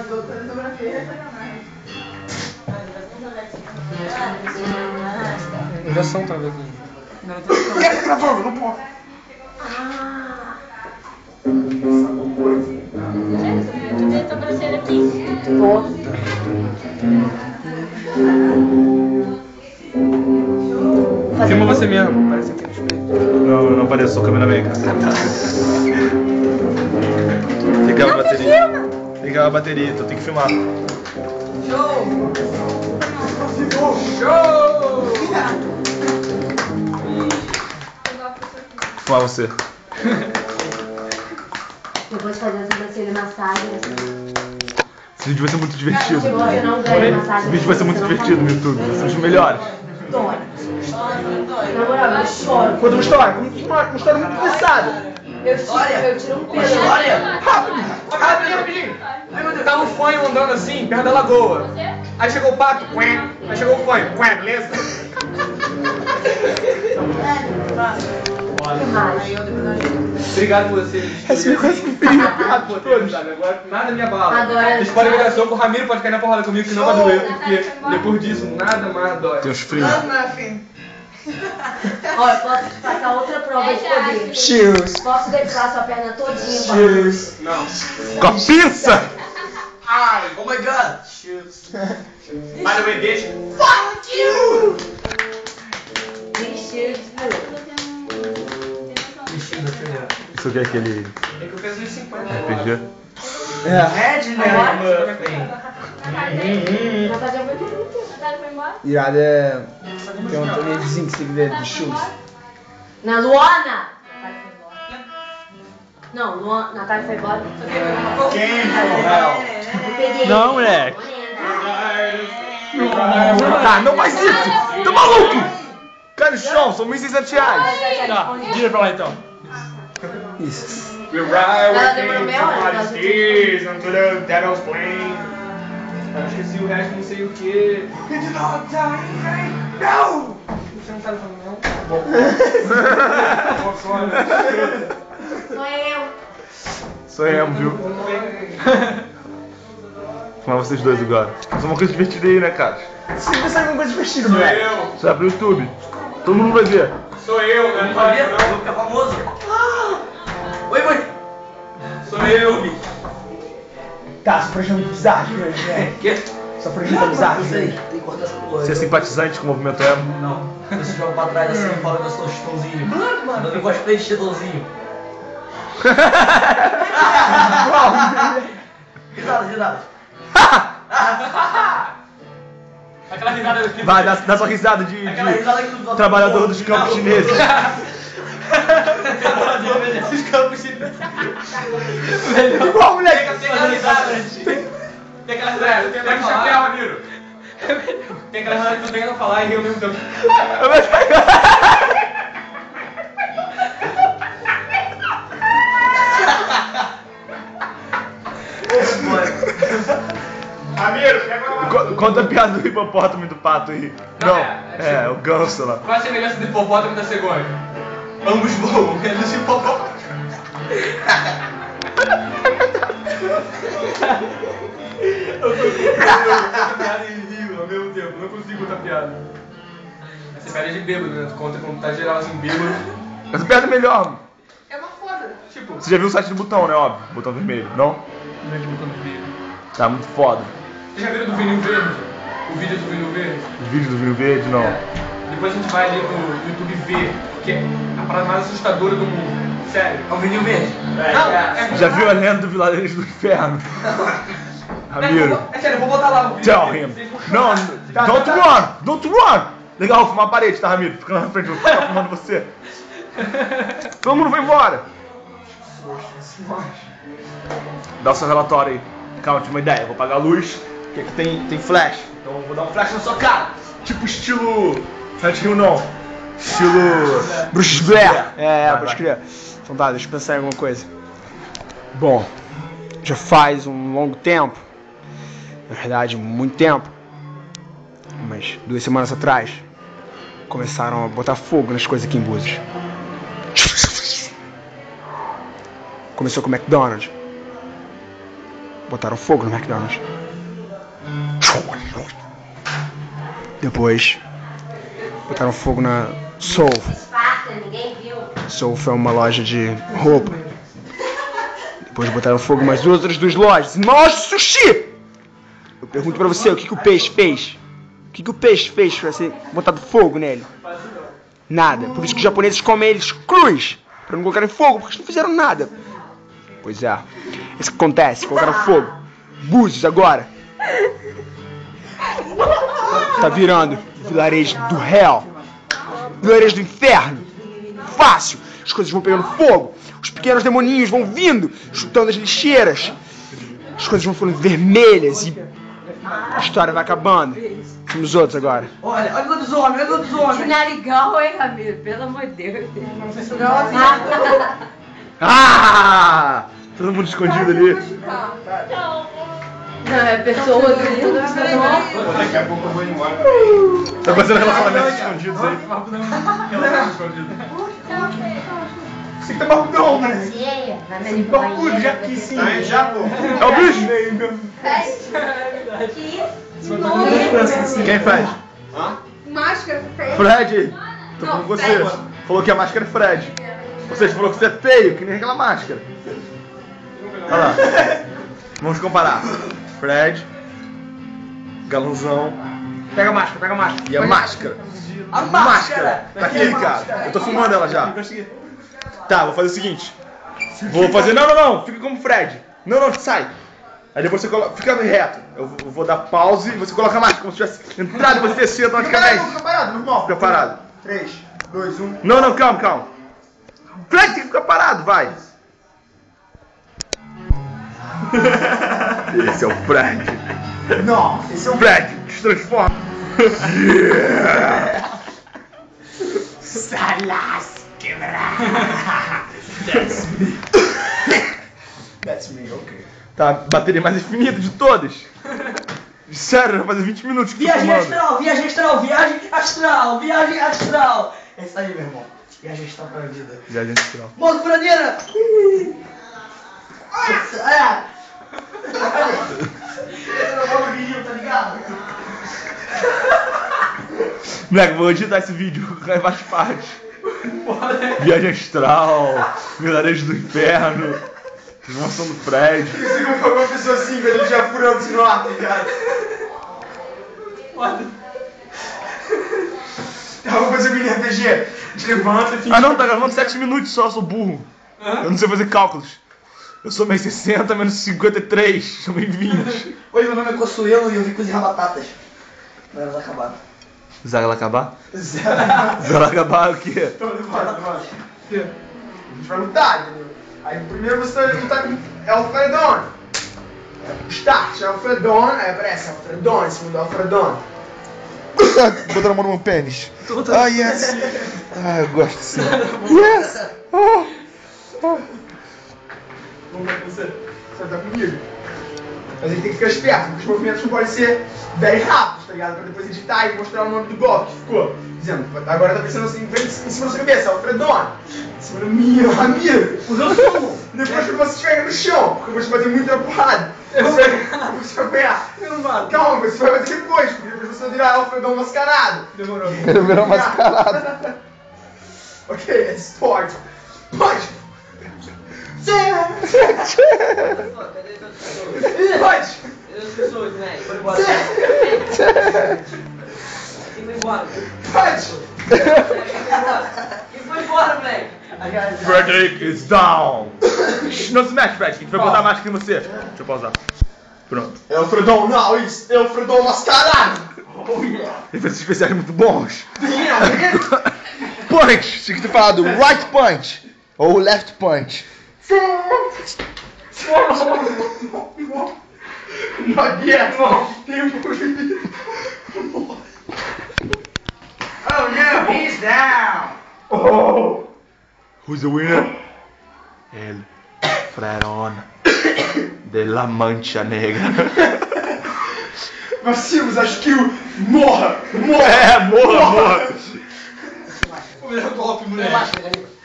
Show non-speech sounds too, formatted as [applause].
A doutora Geografia é sacanagem. Talvez. Quer tá gravando? Não posso. Gente, tô aparecendo aqui. Filma você mesmo, parece aqui no espelho. Não, não sou cameraman, cara. Ligar a bateria. Ligar a bateria, então tem que filmar. Filmar você. Depois de fazer a sobrancelha e massagem, assim. Esse vídeo vai ser muito divertido. Se você não ganha massagem, Esse vídeo vai ser muito divertido no YouTube. Vai ser um dos melhores. Dói. Na moral, eu choro. Conta uma história, conta uma, uma história muito engraçada. Eu tiro, eu tiro um pelo. Rápido, rapidinho. Tá no fanho andando assim, perto da lagoa. Aí chegou o pato, quen. Aí chegou o fanho, quen, beleza? Obrigado por você. Ah, pô, todos? Agora nada me abala. Agora- Vocês podem ver só que o Ramiro pode cair na porrada comigo que não vai doer, porque depois disso nada mais dói. Tem uns frios. Eu posso te passar outra prova de poder. Cheers. Posso depilar sua perna todinha, Paulo? Não. Com a pinça! Oh my god. Shoot. By the way, bitch. Cheers, viu? Isso aqui é aquele É que eu fiz uns 50. RPG? Fazer um muito Natália foi embora? Irado é. Tem um torneizinho que que ver de shoes. Na Luana! Não, Luana, Natália foi embora. Quem Eu peguei. Não, moleque. Tá, não faz isso! Tá maluco? Cai no chão, são 1.600 reais. Tá, vira pra lá então. Isso. Ela demorou meia hora, somebody's stairs until the devil's plane. Eu esqueci o resto, não sei o que. Não! Você não sabe falar não? Bom. Bom, só, né? Sou eu. Sou emo, viu? [laughs] Fumar vocês dois agora. Fazer uma coisa divertida aí, né, cara? Você vai sair alguma coisa divertida, Sou moleque. eu, Você vai pro YouTube. Todo mundo vai ver. sou eu, né? não sabia? Não, ficar famoso. Oi, mãe. sou eu. Tá, só prestando amizade grande, né? Que? Só amizade Não sei, grande. tem que cortar essa porra. Você é simpatizante com o movimento emo? Não. Você joga pra trás assim e fala que eu sou chitãozinho. Mano, eu cosplay de chitãozinho. Risada, [laughs] risada. Aquela risada que Vai, dá, dá sua risada de, Aquela risada que de não [laughs] trabalhador dos campos chineses. Os campos chineses. Igual, moleque. Tem aquela risada. Tem aquela risada. Tem aquela chapéu, Ramiro. Tem aquela risada que tu tenta falar e rir ao mesmo tempo. Conta a piada do hipopótamo e do pato aí. Não, Não, é, é, o ganso lá. Qual a semelhança do hipopótamo e da cegonha? Ambos voam, menos hipopótamo. Eu tô contando piada e rio ao mesmo tempo, não consigo contar piada. Essa piada é de bêbado, né? Tu conta quando tá geral assim, bêbado. Essa piada é melhor. É uma foda. Tipo, Você já viu o site do botão, né? Óbvio. Botão vermelho, não? grande botão de vinho. Tá muito foda. Vocês já viram do vinil verde? O vídeo do vinil verde? Os vídeos do vinho verde, não. Depois a gente vai ali no YouTube ver, que é a parada mais assustadora do mundo. Sério. É o vinil verde. Não, é, Já viu a lenda do vilarejo do inferno? [laughs] Ramiro. É sério, eu vou botar lá o vídeo. Tell him. Não, Tá, don't tá, tá. run! Don't run! Legal, vou fumar a parede, tá, Ramiro? Fica lá na frente, eu vou ficar fumando você. [laughs] Todo mundo vai embora. Dá o seu relatório aí. Calma, tive uma ideia. Vou apagar a luz, que aqui tem, tem flash. Então eu vou dar um flash na sua cara. Tipo estilo. Silent Hill não. Estilo. Bruxas Blair. É, é, pode vai. crer. Então tá, deixa eu pensar em alguma coisa. Bom, já faz um longo tempo. Na verdade, muito tempo. Mas duas semanas atrás, começaram a botar fogo nas coisas aqui em Búzios. Começou com o McDonald's. botaram fogo no McDonald's. Depois botaram fogo na Soul. Soul foi uma loja de roupa. Depois botaram fogo mais outras duas lojas. De sushi! Eu pergunto pra você, o que, que o peixe fez? O que, que o peixe fez pra ser botado fogo nele? Nada. Por isso que os japoneses comem eles crus. Pra não colocarem fogo, porque eles não fizeram nada. Pois é. Isso que acontece, colocaram fogo. Búzios agora. Tá virando vilarejo do hell. Vilarejo do inferno. Fácil. As coisas vão pegando fogo. Os pequenos demoninhos vão vindo, chutando as lixeiras. As coisas vão ficando vermelhas e a história vai acabando. Somos outros agora. Olha, olha o lobisomem, olha o Que lobisomem. narigão, hein, Ramiro? Pelo amor de Deus. Ah! Todo mundo escondido ali. Não, é pessoa do mundo. Daqui a pouco eu vou embora. Tá fazendo relacionamentos escondidos aí. Relacionamento escondido. Você que tá barbudão, né? Vai me Barbudo, já aqui sim. Aí já, pô. É o bicho? Quem faz? Máscara, feio. Fred, tô Não, com você. Fred. Falou que a máscara é Fred. Você falou que você é feio, que nem aquela máscara. Olha lá. Vamos comparar. Fred, galãozão Pega a máscara, pega a máscara. e a máscara. A máscara. Tá aqui, cara. Eu tô filmando ela já. Tá, vou fazer o seguinte. Vou fazer. Não, não, não. Fica como Fred. Não, não, sai. Aí depois você coloca. Fica reto. Eu vou- dar pause e você coloca a máscara como se tivesse entrado e você descer automaticamente. Fica parado, normal. Fica parado. 3, 2, 1. Não, não, calma, calma. Fred tem que ficar parado, vai. [laughs] Esse é o Fred. Não, esse é um Fred, se transforma. Yeah. That's me, ok. Tá, bateria mais infinita de todas. Sério, já faz 20 minutos que Viagem astral, viagem astral, viagem astral, viagem astral. É isso aí, meu irmão. Viagem astral pra vida. Viagem astral. Modo bradeira. Ah. Moleque, vou editar esse vídeo, [laughs] vai várias partes. Viagem astral, vilarejo do inferno, transformação do Fred. Você não foi uma pessoa assim, velho, já furando-se no ar, tá ligado? Eu vou fazer mini RPG. Gente levanta e fica. Ah não, tá gravando 7 minutos só, eu sou burro. Eu não sei fazer cálculos. Eu sou meio 60 menos 53, sou meio 20. Oi, meu nome é Consuelo e eu vim cozinhar batatas. Pra elas acabaram. Zagla acabar? Zagla acabar o quê? Tô levando, mano. A gente vai lutar, entendeu? Aí primeiro você vai lutar com Alfredon. Start, Alfredon, aí aparece Alfredon, em cima do Alfredon. [laughs] Botando a mão no meu pênis. Ah, yes. Ah, eu gosto sim. Yes. Oh. Oh. Vamos lá com você. Você estar comigo. Mas a gente tem que ficar esperto, porque os movimentos não podem ser bem rápidos, tá ligado? Pra depois editar e mostrar o nome do golpe que ficou. Dizendo, agora tá pensando assim, vem em cima da sua cabeça, Alfredon. Em cima do Miro, Ramiro. Usando o Depois que você estiver no chão, porque você vai ter muita porrada. Você vai, você vai ganhar. Eu não mato. Calma, você vai bater depois, porque depois você vai virar Alfredon mascarado. Demorou. Ele virou mascarado. [laughs] ok, [laughs] Punch! Punch! Foi embora. Quem foi embora? Punch! Quem foi embora, moleque? Frederick is down. Não se mexe, Fred, que a gente vai botar a máscara em você. Deixa eu pausar. Pronto. É o Fredon, não, isso é o Fredon mascarado! Oh yeah! Efeitos especiais muito bons. Punch! Tinha que ter falado right punch. Ou left punch. [laughs] Not yet! Pouquinho. Oh no, he's down! Oh! Who's the winner? El Fredon de la Mancha Negra. Vacilos, acho que o. Morra! Morra! É, morra, morra. O melhor golpe, Relaxa, galera.